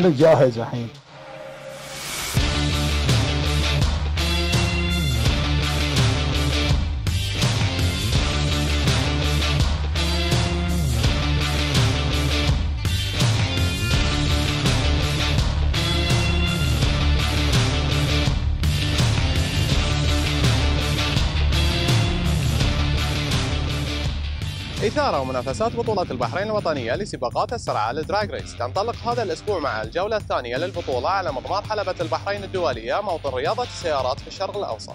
المحرك جاهز الحين. إثارة ومنافسات بطولة البحرين الوطنية لسباقات السرعة للدراج ريس. تنطلق هذا الأسبوع مع الجولة الثانية للبطولة على مضمار حلبة البحرين الدولية موطن رياضة السيارات في الشرق الأوسط.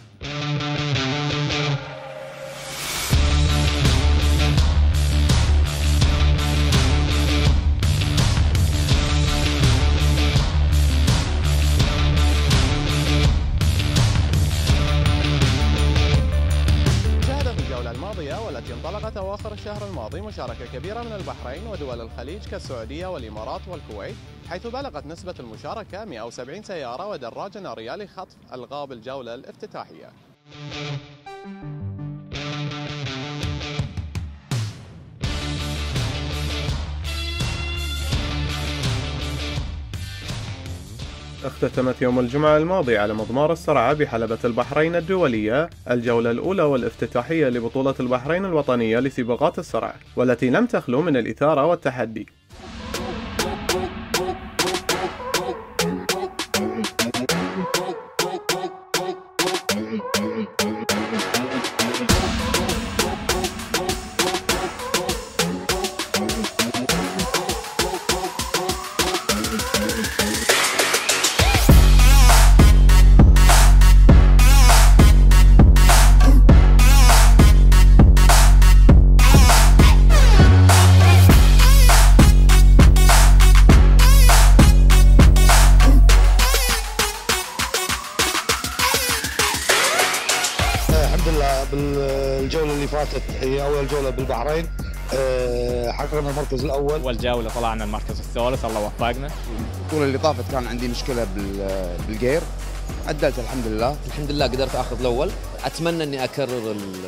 الماضي مشاركة كبيرة من البحرين ودول الخليج كالسعودية والإمارات والكويت حيث بلغت نسبة المشاركة 170 سيارة ودراجة نارية لخطف ألغاب الجولة الافتتاحية. اختتمت يوم الجمعة الماضي على مضمار السرعة بحلبة البحرين الدولية. الجولة الأولى والافتتاحية لبطولة البحرين الوطنية لسباقات السرعة والتي لم تخلو من الإثارة والتحدي. هي أول جولة بالبحرين. آه، حققنا المركز الأول. أول جولة طلعنا المركز الثالث الله وفقنا. البطوله اللي طافت كان عندي مشكلة بال- بال gear. عدلت الحمد لله. الحمد لله قدرت أخذ الأول. أتمنى إني أكرر ال-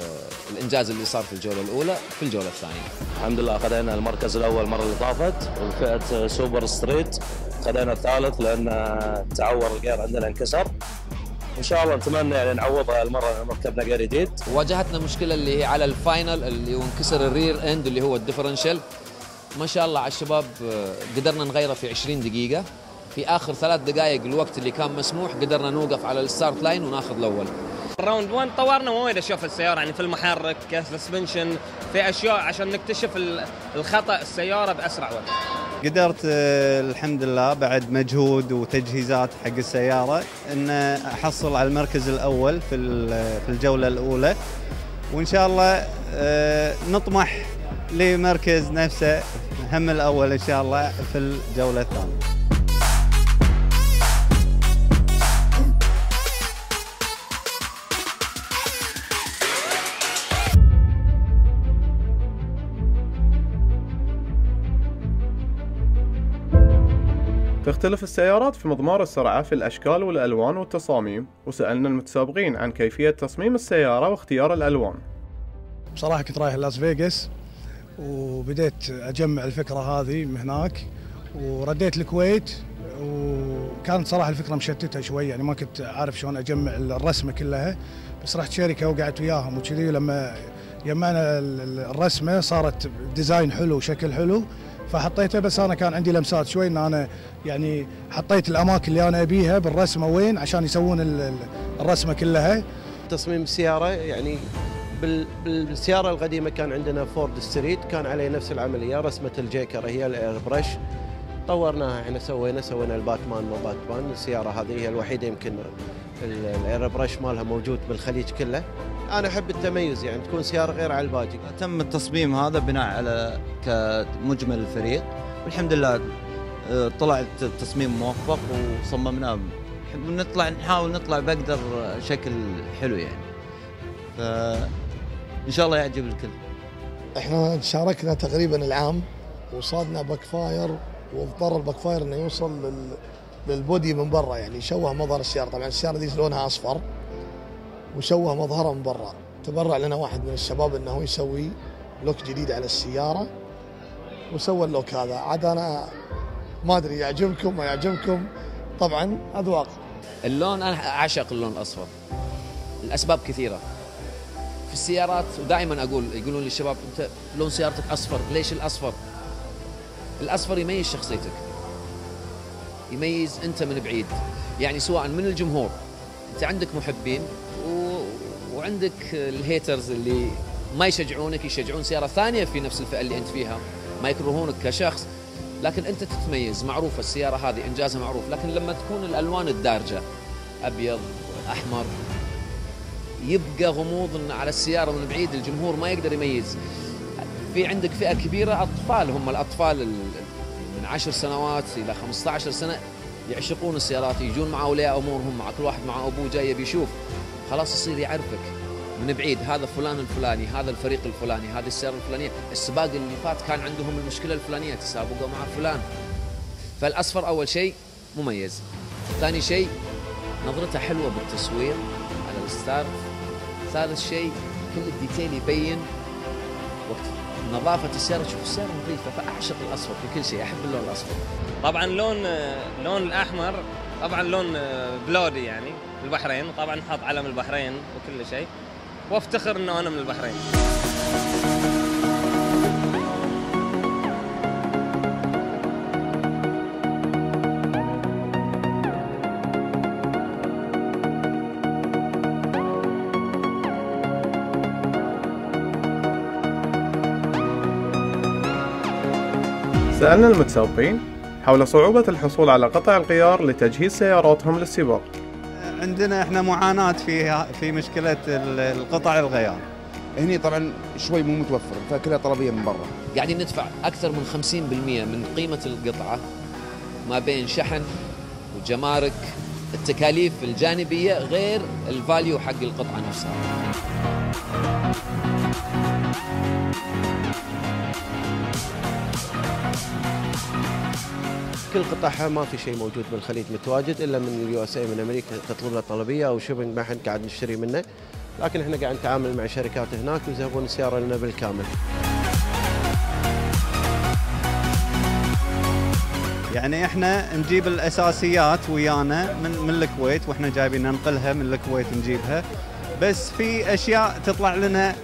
الإنجاز اللي صار في الجولة الأولى في الجولة الثانية. الحمد لله خذينا المركز الأول المره اللي طافت وفئة super street خذينا الثالث لأن تعور ال gear عندنا انكسر. إن شاء الله نتمنى يعني نعوضها المره ركبنا gear جديد. واجهتنا مشكلة اللي هي على ال final اللي هو انكسر ال rear end اللي هو ال differential ما شاء الله على الشباب آه، قدرنا نغيره في 20 دقيقة. في آخر ثلاث دقائق الوقت اللي كان مسموح قدرنا نوقف على ال start line وناخذ الأول. ال round 1 طورنا وايد اشياء في السيارة يعني في المحرك ك suspension في أشياء عشان نكتشف ال- الخطأ السيارة بأسرع وقت. قدرت آه، الحمد لله بعد مجهود وتجهيزات حق السيارة إن أحصل على المركز الأول في ال- في الجولة الأولى. وإن شاء الله آه، نطمح لمركز نفسه هم الأول إن شاء الله في الجولة الثانية. تختلف السيارات في مضمار السرعة في الأشكال والألوان والتصاميم. وسألنا المتسابقين عن كيفية تصميم السيارة واختيار الألوان. بصراحة كنت رايح لاس فيغاس وبديت أجمع الفكرة هذه من هناك ورديت الكويت وكانت صراحة الفكرة مشتتة شوي يعني ما كنت عارف شلون أجمع الرسمة كلها. بس رحت شركة وقعدت وياهم وكذي لما جمعنا ال- ال- الرسمة صارت design حلو وشكل حلو. فحطيته بس أنا كان عندي لمسات شوي إن أنا يعني حطيت الأماكن اللي أنا أبيها بالرسمة وين؟ عشان يسوون ال- ال- الرسمة كلها. تصميم السيارة يعني بال- بالسيارة القديمة كان عندنا Ford street كان عليه نفس العملية رسمة الجيكر هي ال airbrush طورناها إحنا سوينا سوينا الباتمان مو باتمان السيارة هذه هي الوحيدة يمكن ال- ال airbrush مالها موجود بالخليج كله. أنا أحب التميز يعني تكون سيارة غير على الباقي تم التصميم هذا بناء على كمجمل الفريق. والحمد لله آه، طلع التصميم موفق وصممناه. نطلع نحاول نطلع بأقدر شكل حلو يعني. فان شاء الله يعجب الكل. إحنا شاركنا تقريبا العام وصادنا backfire واضطر ال backfire إنه يوصل لل... لل body من برا يعني شوه مظهر السيارة. طبعا السيارة دي لونها أصفر. وشوه مظهرها من برا. تبرع لنا واحد من الشباب إنه يسوي لوك جديد على السيارة. وسوى اللوك هذا. عاد أنا ما أدري يعجبكم ما يعجبكم. طبعا أذواق. اللون أنا أعشق اللون الأصفر. الأسباب كثيرة. في السيارات ودائما أقول يقولون لي الشباب أنت لون سيارتك أصفر. ليش الأصفر؟ الأصفر يميز شخصيتك. يميز أنت من بعيد. يعني سواء من الجمهور. أنت عندك محبين. وعندك الهيترز اللي ما يشجعونك يشجعون سيارة ثانية في نفس الفئة اللي أنت فيها. ما يكرهونك كشخص لكن أنت تتميز. معروفه السيارة هذه انجازها معروف. لكن لما تكون الألوان الدارجة أبيض أحمر يبقى غموض على السيارة من بعيد الجمهور ما يقدر يميز. في عندك فئة كبيرة أطفال هم الأطفال من عشر سنوات إلى 15 سنة يعشقون السيارات يجون مع أولياء أمورهم مع كل واحد مع أبوه جاي بيشوف خلاص يصير يعرفك. من بعيد هذا فلان الفلاني هذا الفريق الفلاني هذه السيارة الفلانية. السباق اللي فات كان عندهم المشكلة الفلانية تسابقوا مع فلان. فالأصفر أول شيء مميز. ثاني شيء نظرته حلوة بالتصوير على الستارت ثالث شيء كل ال detail يبين وقت نظافة السيارة. تشوف السيارة نظيفة فأعشق الأصفر في كل شيء أحب اللون الأصفر. طبعا لون لون الأحمر طبعا لون بلودي يعني البحرين. طبعا نحط علم البحرين وكل شيء. وافتخر إنه أنا من البحرين. سألنا المتسابقين حول صعوبة الحصول على قطع الغيار لتجهيز سياراتهم للسباق. عندنا إحنا معاناة في في مشكلة القطع الغيار. هني طبعا شوي مو متوفر فكلها طلبية من برا. قاعدين ندفع أكثر من 50% من قيمة القطعة ما بين شحن وجمارك التكاليف الجانبية غير الفاليو حق القطعة نفسها. كل قطعها ما في شيء موجود بالخليج متواجد إلا من ال USA من أمريكا تطلب له طلبية أو shopping ما حد قاعد نشتري منه لكن إحنا قاعد نتعامل مع شركات هناك ويذهبون السياره لنا بالكامل. يعني إحنا نجيب الأساسيات ويانا من من الكويت وإحنا جايبين ننقلها من الكويت نجيبها بس في أشياء تطلع لنا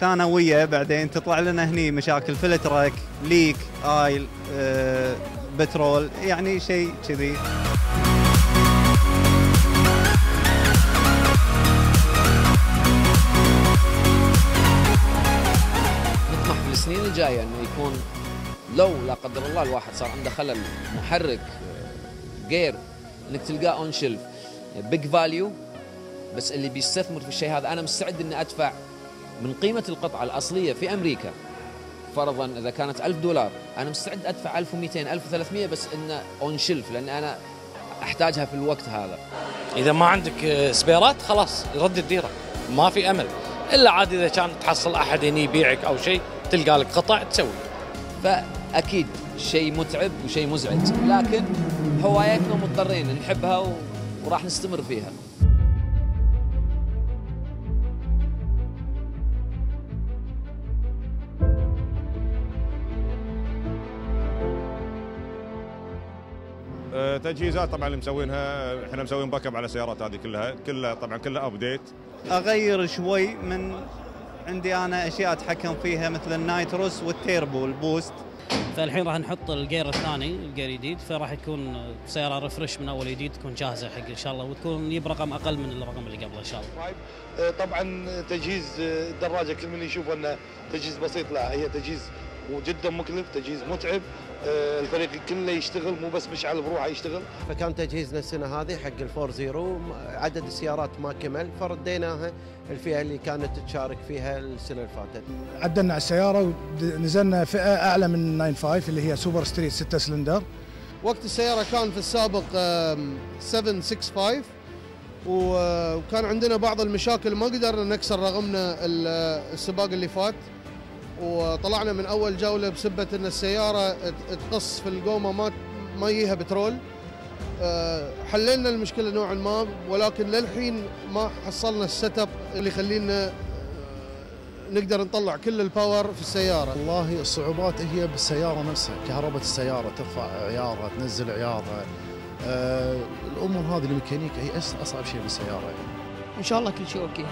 ثانويه بعدين تطلع لنا هني مشاكل فلتر ليك آيل آه بترول يعني شيء كذي. نطمح في السنين الجاية إنه يكون لو لا قدر الله الواحد صار عنده خلل محرك جير إنك تلقاه اون شيلف بيج فاليو بس اللي بيستثمر في الشيء هذا أنا مستعد إني أدفع من قيمة القطعة الأصلية في أمريكا. فرضا إذا كانت 1000 دولار أنا مستعد أدفع 1200 1300 بس إنه on shelf لأن أنا أحتاجها في الوقت هذا. إذا ما عندك spare ات خلاص رد ديرتك ما في أمل. إلا عاد إذا كان تحصل أحد هني يبيعك أو شيء تلقى لك قطع تسوي. فأكيد شيء متعب وشيء مزعج. لكن هوايتنا مضطرين نحبها. وراح نستمر فيها. تجهيزات طبعا اللي مسوينها إحنا مسوين backup على السيارات هذه كلها كلها طبعا كلها update أغير شوي من عندي أنا أشياء أتحكم فيها مثل ال nitrous وال turbo ال boost. فالحين راح نحط ال gear الثاني ال gear الجديد فراح يكون سيارة refresh من أول جديد تكون جاهزة حق إن شاء الله وتكون يجيب رقم أقل من الرقم اللي قبله إن شاء الله. طبعا تجهيز الدراجه كل من يشوف أنه تجهيز بسيط لا هي تجهيز وجدا مكلف تجهيز متعب. الفريق كله يشتغل مو بس مشعل بروحه يشتغل. فكان تجهيزنا السنة هذه حق ال four zero عدد السيارات ما كمل فرديناها الفئة اللي كانت تشارك فيها السنة اللي فاتت. عدلنا على السيارة ونزلنا فئة أعلى من 95 اللي هي super street 6 سلندر. وقت السيارة كان في السابق 765 وكان عندنا بعض المشاكل ما قدرنا نكسر رقمنا السباق اللي فات. وطلعنا من أول جولة بسبة إن السيارة تقص في القومة ما ما يجيها بترول. حللنا المشكلة نوعا ما ولكن للحين ما حصلنا ال setup اللي يخلينا نقدر نطلع كل ال power في السيارة. والله الصعوبات هي بالسيارة نفسها. كهرباء السيارة ترفع عيارها تنزل عيارها. آه الأمور هذه الميكانيكا هي أصعب شيء بالسيارة. يعني. إن شاء الله كل شيء أوكي.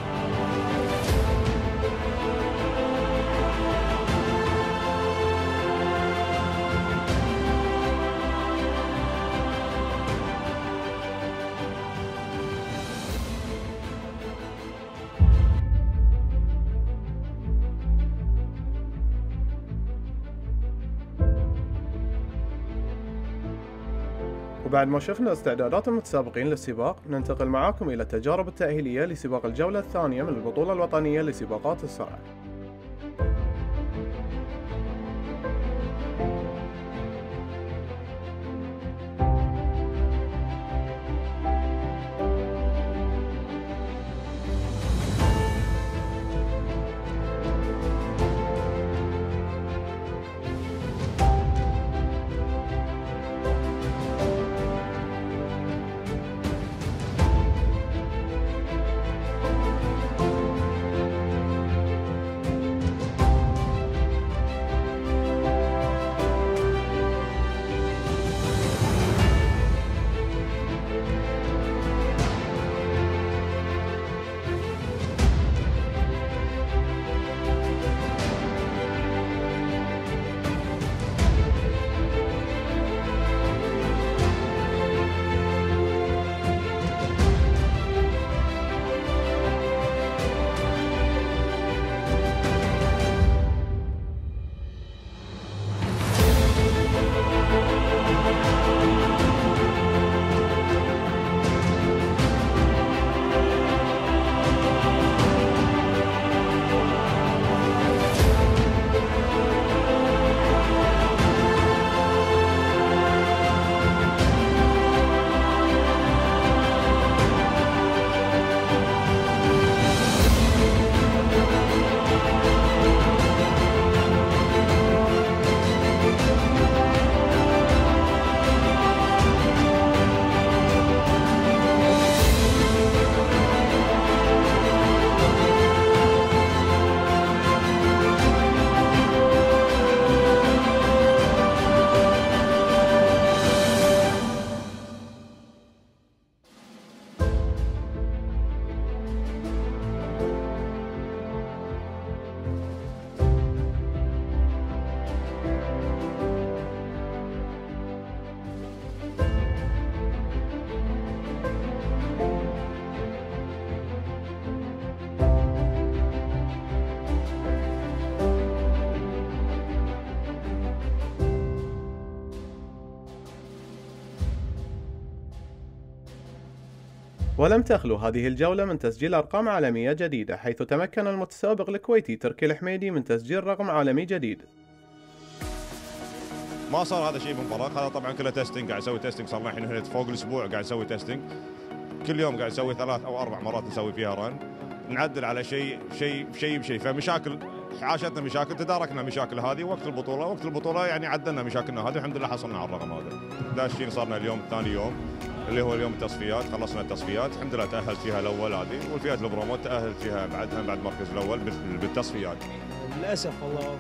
وبعد ما شفنا استعدادات المتسابقين للسباق ننتقل معاكم إلى التجارب التأهيلية لسباق الجولة الثانية من البطولة الوطنية لسباقات السرعة ولم تخلو هذه الجولة من تسجيل أرقام عالمية جديدة حيث تمكن المتسابق الكويتي تركي الحميدي من تسجيل رقم عالمي جديد. ما صار هذا شيء من فراغ هذا طبعا كله testing قاعد أسوي testing صار الحين هنا فوق الأسبوع قاعد أسوي testing كل يوم قاعد أسوي ثلاث أو أربع مرات نسوي فيها run نعدل على شيء شيء شيء بشيء. فمشاكل عاشتنا مشاكل تداركنا المشاكل هذه وقت البطولة. وقت البطولة يعني عدلنا مشاكلنا هذه والحمد لله حصلنا على الرقم هذا. داشين صارنا اليوم ثاني يوم. اللي هو اليوم التصفيات خلصنا التصفيات الحمد لله تاهلت فيها الأول هذه والفئات البرومو تاهلت فيها بعدها بعد المركز الأول بال- بالتصفيات. للأسف والله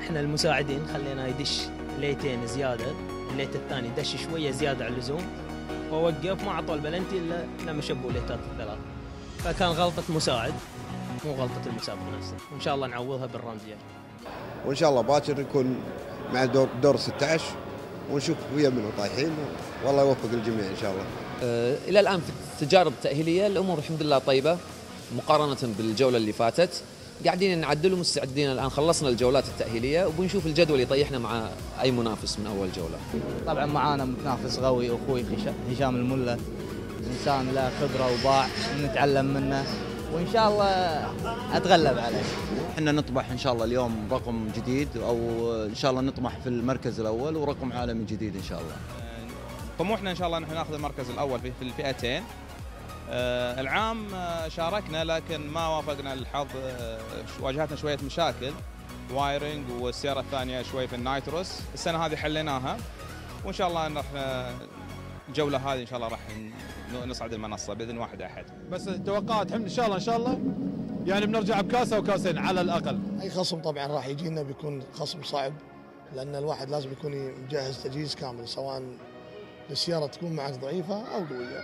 إحنا المساعدين خلينا يدش ليتين زيادة الليت الثاني دش شوية زيادة عن اللزوم ووقف ما اعطوا البلنتي إلا لما شبوا الليتات الثلاث. فكان غلطة مساعد مو غلطة المسابق نفسه وإن شاء الله نعوضها بالرمزيه وإن شاء الله باكر نكون مع دور دور 16 ونشوف ويا منو طايحين. والله يوفق الجميع إن شاء الله. آه، إلى الآن في التجارب التأهيلية الأمور الحمد لله طيبة مقارنة بالجولة اللي فاتت. قاعدين نعدل ومستعدين الآن. خلصنا الجولات التأهيلية وبنشوف الجدول يطيحنا مع أي منافس من أول جولة. طبعا معانا منافس قوي أخوي هشا- هشام الملا إنسان له خبرة وباع ونتعلم منه. وإن شاء الله أتغلب عليه. إحنا نطمح إن شاء الله اليوم رقم جديد أو إن شاء الله نطمح في المركز الأول ورقم عالمي جديد إن شاء الله. طموحنا إن شاء الله نحن نأخذ المركز الأول في الفئتين. آه، العام آه، شاركنا لكن ما وافقنا الحظ آه، واجهتنا شوية مشاكل. wiring والسيارة الثانية شوي في ال nitrous. السنة هذه حليناها. وإن شاء الله آه، الجولة هذه إن شاء الله راح نصعد المنصة بإذن واحد أحد. بس توقعات الحمد إن شاء الله إن شاء الله. يعني بنرجع بكاس أو كاسين على الأقل. أي خصم طبعا راح يجينا بيكون خصم صعب لأن الواحد لازم يكون مجهز تجهيز كامل سواء السيارة تكون معك ضعيفة أو قوية.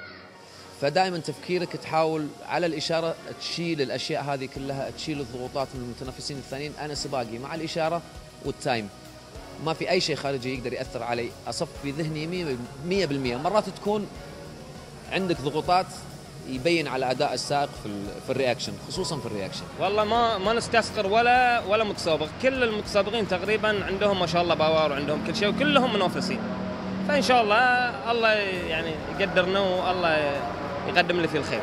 فدائما تفكيرك تحاول على الإشارة تشيل الأشياء هذه كلها تشيل الضغوطات من المتنافسين الثانيين. أنا سباقي مع الإشارة والتايم. ما في أي شيء خارجي يقدر يأثر علي. أصفي ذهني 100% مرات تكون عندك ضغوطات يبين على أداء السائق في ال- في ال reaction خصوصا في ال reaction. والله ما ما نستصغر ولا ولا متسابق. كل المتسابقين تقريبا عندهم ما شاء الله power وعندهم كل شيء وكلهم منافسين. فإن شاء الله الله يعني يقدرنا والله يقدم اللي فيه الخير.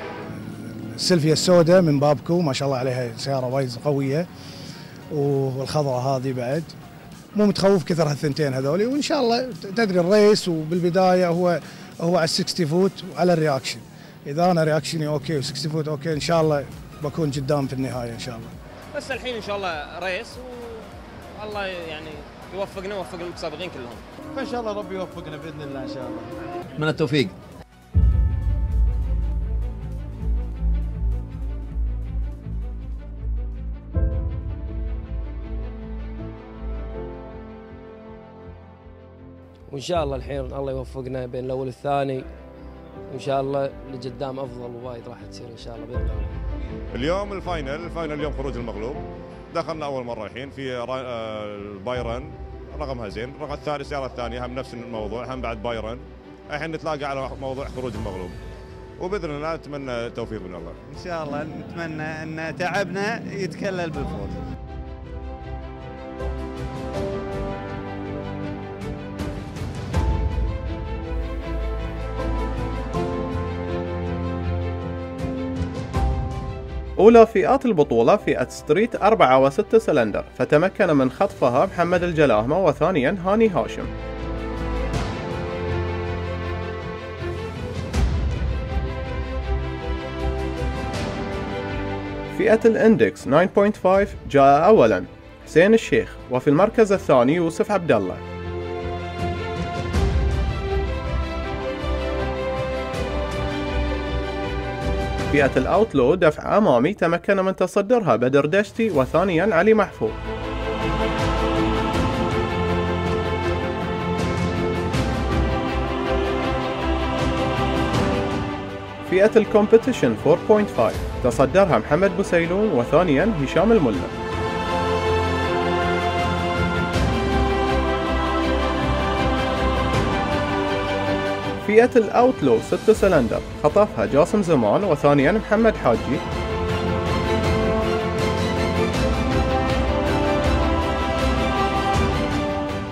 السيلفيا السوداء من بابكو ما شاء الله عليها سيارة وايد قوية والخضراء هذه بعد. مو متخوف كثر هالثنتين هذولي وإن شاء الله تدري ال race وبالبداية هو هو على ال 60 foot وعلى ال reaction. إذا أنا reaction ي okay و60 foot okay إن شاء الله بكون قدام في النهاية إن شاء الله. بس الحين إن شاء الله race والله يعني يوفقنا ويوفق المتسابقين كلهم. فإن شاء الله ربي يوفقنا بإذن الله إن شاء الله. من التوفيق. وإن شاء الله الحين الله يوفقنا بين الأول والثاني. وإن شاء الله لقدام أفضل ووايد راح تصير إن شاء الله بإذن الله. اليوم ال final ال final اليوم خروج المغلوب. دخلنا أول مرة الحين في آه، ال bye run. رقمها زين. الرقم الثاني السياره الثانية هم نفس الموضوع هم بعد bye run. الحين نتلاقى على موضوع خروج المغلوب. وبإذن الله نتمنى التوفيق من الله. إن شاء الله نتمنى أن تعبنا يتكلل بالفوز. أولى فئات البطولة فئة street أربعة وستة سلندر فتمكن من خطفها محمد الجلاهمة وثانيا هاني هاشم. فئة ال index 9.5 جاء أولا حسين الشيخ وفي المركز الثاني يوسف عبد الله فئة الأوتلو دفع أمامي تمكن من تصدرها بدر دشتي وثانيا علي محفوظ. فئة الكومبetition 4.5 تصدرها محمد بوسيلون وثانيا هشام الملا فئة ال outlaw 6 سلندر. خطفها جاسم زمان وثانيا محمد حاجي.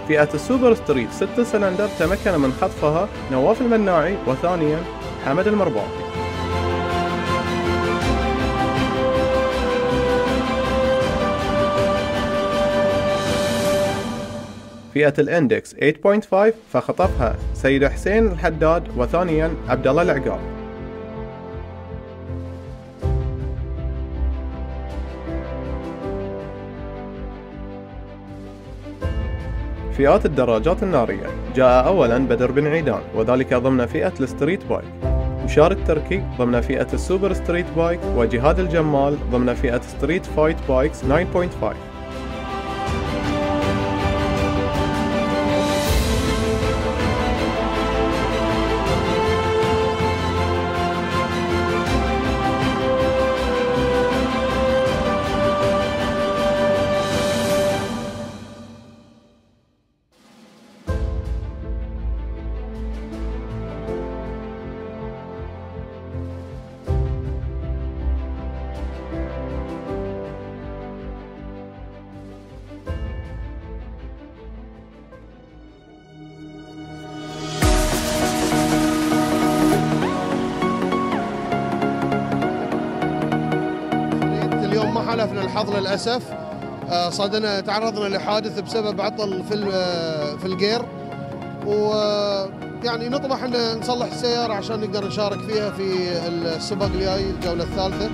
فئة ال super street 6 سلندر تمكن من خطفها نواف المناعي وثانيا حمد المرباطي. فئة ال index 8.5 فخطفها سيد حسين الحداد وثانيا عبد الله العقاب. فئات الدراجات النارية. جاء أولا بدر بن عيدان وذلك ضمن فئة ال street bike. وبشار التركي ضمن فئة ال super street bike وجهاد الجمال ضمن فئة street fight bikes 9.5 للأسف آه، صادنا تعرضنا لحادث بسبب عطل في آه، في الجير. ويعني نطمح إن نصلح السيارة عشان نقدر نشارك فيها في السباق الجاي الجولة الثالثة.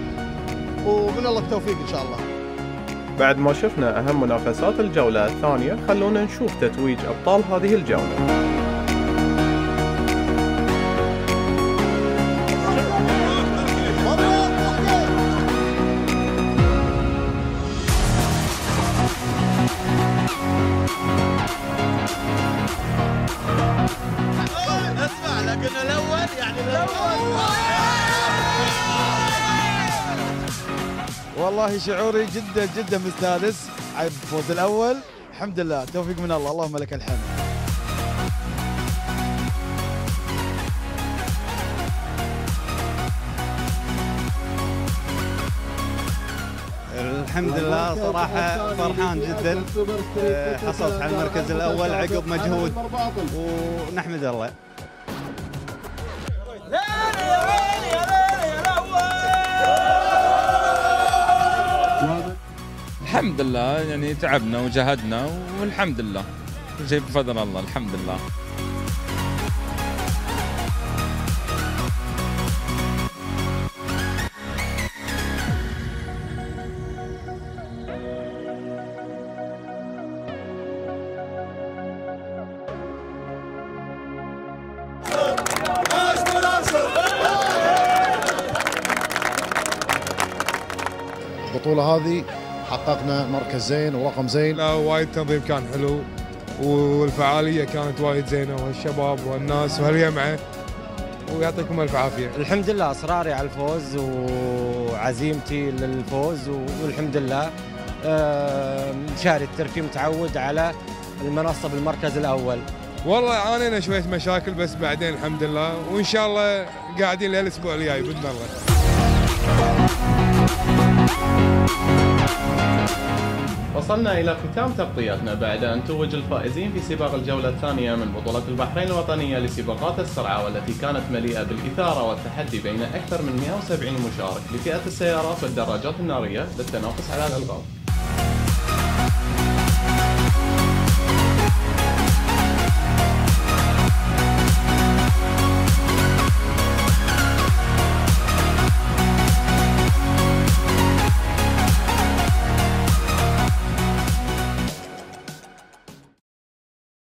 ومن الله التوفيق إن شاء الله. بعد ما شفنا أهم منافسات الجولة الثانية خلونا نشوف تتويج أبطال هذه الجولة. والله شعوري جدا جدا مستانس. على الفوز الأول. الحمد لله. توفيق من الله. اللهم لك الحمد. الحمد لله. صراحة فرحان جدا. حصلت على المركز الأول. عقب مجهود. ونحمد الله. الحمد لله يعني تعبنا وجهدنا والحمد لله. شيء بفضل الله الحمد لله. البطولة هذه حققنا مركز زين ورقم زين. لا وايد التنظيم كان حلو والفعالية كانت وايد زينة والشباب والناس وهالجمعه ويعطيكم ألف عافية. الحمد لله اصراري على الفوز وعزيمتي للفوز والحمد لله. آه، مشاري التركي متعود على المنصه بالمركز الأول. والله عانينا شوية مشاكل بس بعدين الحمد لله. وإن شاء الله قاعدين للاسبوع الجاي بإذن الله. وصلنا إلى ختام تغطيتنا بعد أن توج الفائزين في سباق الجولة الثانية من بطولة البحرين الوطنية لسباقات السرعة والتي كانت مليئة بالإثارة والتحدي بين أكثر من 170 مشارك لفئة السيارات والدراجات النارية للتنافس على الألقاب.